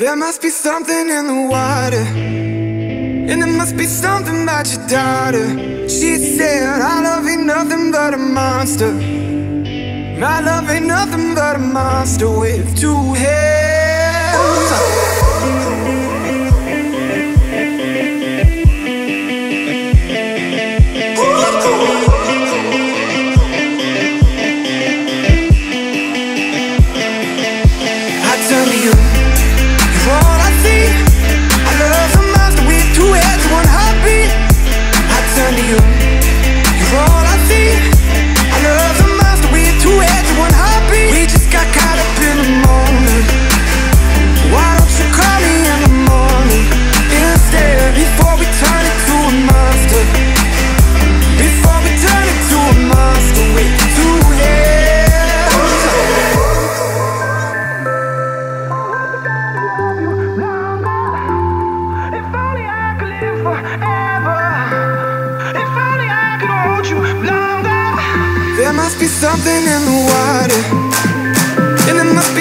There must be something in the water. And there must be something about your daughter. She said, I love ain't nothing but a monster. My love ain't nothing but a monster with two heads turn to you. There must be something in the water. And it must be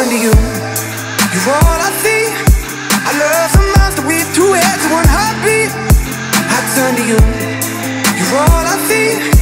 turn to you. You're all I see. I love a monster with two heads, one heartbeat. I turn to you. You're all I see.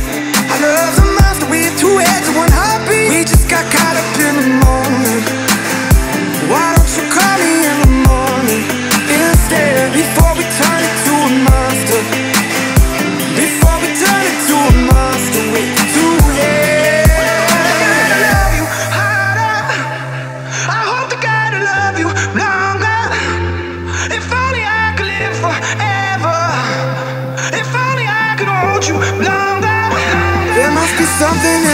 something